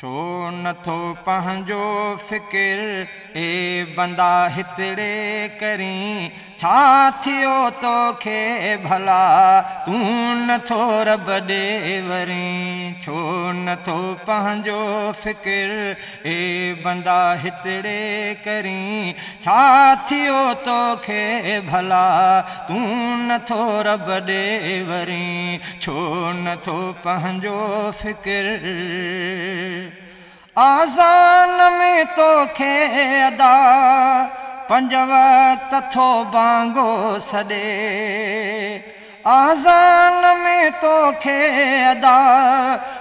ڇو نٿو پنهنجو فڪر اي بندا هتڙي ڪري ڇا ٿيو توکي ڀلا تون نٿو رب ڏي وري ڇو نٿو پنهنجو فڪر اي بندا هتڙي ڪري ڇا ٿيو توکي ڀلا تون نٿو رب ڏي وري ڇو نٿو پنهنجو فڪر آزان ۾ توکي ادا پنج وقت ٿو بانگو سڏي. آزان ۾ توکي ادا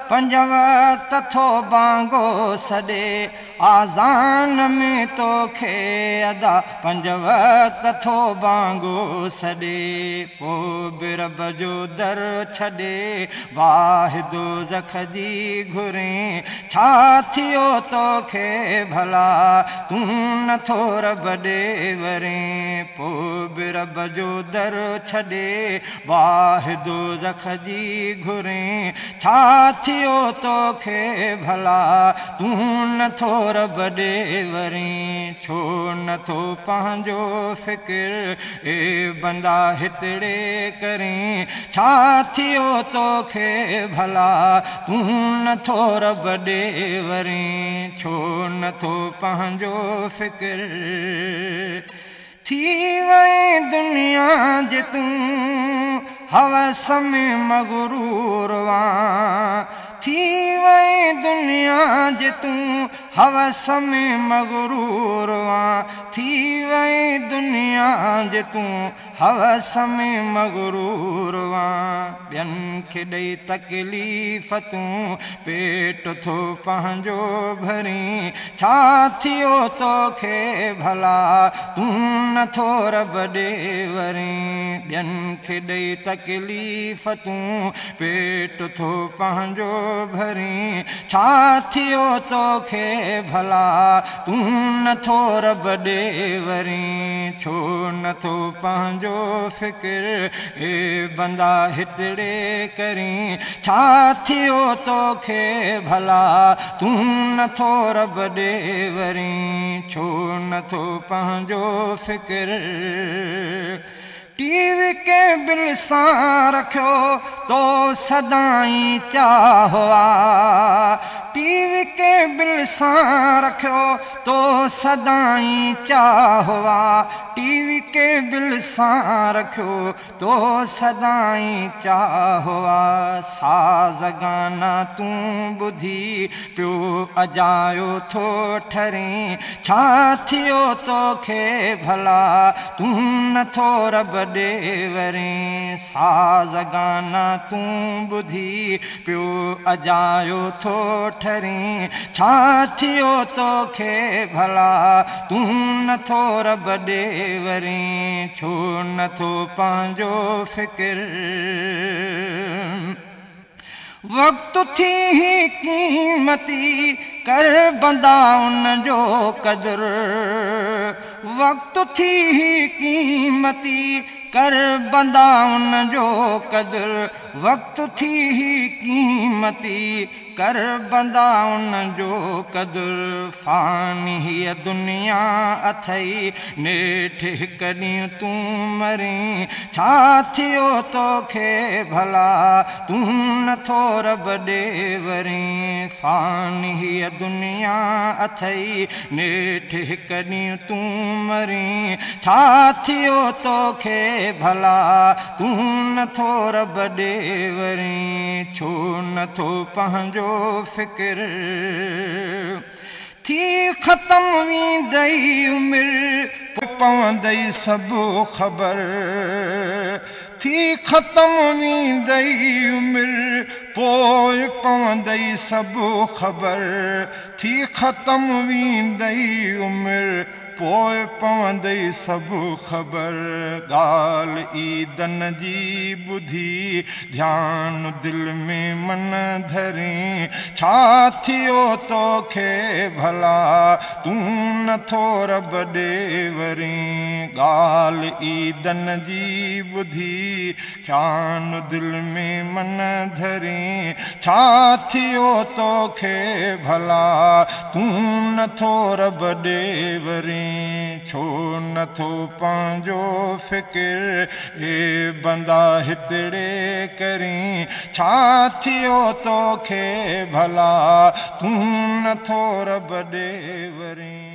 پنج وقت ٿو بانگو سڏي. آزان ۾ توکي ادا. پنج وقت ٿو بانگو سڏي. پوءِ به رب جو در ڇڏي. واهدو زک جي گهري. ڇا ٿيو توکي ڀلا؟ تون نٿو رب ڏي وري پوءِ به رب جو در ڇڏي. واهدو زک جي گهري. ڇا ٿيو توکي ڀلا تون نٿو رب ڏي وري. ڇو نٿو پنهنجو فڪر اي بندا هتڙي ڪري. ڇا ٿيو توکي ڀلا تون نٿو رب ڏي وري. ڇو نٿو پنهنجو فڪر. ٿي وئي دنيا جي تون هوس ۾ مگرور وا थी वई दुनिया जे तूं हवस में मगरूर वा थी वई دنيا جي تون هوس ۾ مگرور وا. ٻين کي ڏيئي تڪليف تون پيٽ ٿو پنهنجو ڀري. ڇا ٿيو توکي ڀلا؟ تون نٿو رب ڏي وري. ٻين کي ڏيئي تڪليف تون پيٽ ٿو پنهنجو ڀري. ڇا ٿيو توکي ڀلا؟ تون نٿو رب ڏي وري ڇو نٿو پنهنجو فڪر؟ اي بندا هتڙي ڪري ڇا ٿيو توکي ڀلا؟ تون نٿو رب ڏي وري ڇو نٿو پنهنجو فڪر؟ ٽي وي ڪي بل سان رکيو تو سدائين چاهو ٽي وي ڪي بل سان رکيو تو سدائين چاهو ٽي وي ڪي بل سان رکيو تو سدائين چاهو ساز گانا تون ٻڌي پيو اجايو ٿو ٿيو توکي ڀلا تون نٿو رب ڏي وري ساز گانا تون ٻڌي پيو اجايو ٿو ڇا ٿيو توکي ڀلا؟ تون ڇو نٿو پنهنجو فڪر؟ وقت ٿي قيمتي ڪر بندا ان جو قدر. وقت ٿي هي قيمتي कर बंदा जो कदुर, वक़्तु थी ही क़ीमती। कर बंदा जो कदुर, फानी हीअ दुनिया अथई। नेठि हिकु ॾींहुं तूं मरी, छा थियो तोखे भला? तूं नथो रब ॾे वरी फानी हीअ दुनिया अथई। नेठि हिकु ॾींहुं मरी, छा थियो तोखे ڀلا تون نٿو ڏي وري ڇو نٿو پنهنجو فڪر. ٿي ختم ويندئي عمر پوندئي سڀ خبر. ٿي ختم ويندئي عمر پوءِ پوندئي سڀ خبر. ٿي ختم ويندئي عمر پوءِ پوندئي سڀ خبر. ڳالهه ايدن جي ٻڌي ڌيان دل ۾ من ڌري. ڇا ٿيو توکي ڀلا؟ تون نٿو رب ڏي وري ڳالهه ايدن جي ٻڌي دل ۾ من ڌري. ڇا ٿيو توکي ڀلا؟ تون نٿو رب ڏي وري ڇو نٿو پنهنجو فڪر اي بندا هتڙي ڪري. ڇا ٿيو توکي ڀلا؟ تون نٿو رب ڏي وري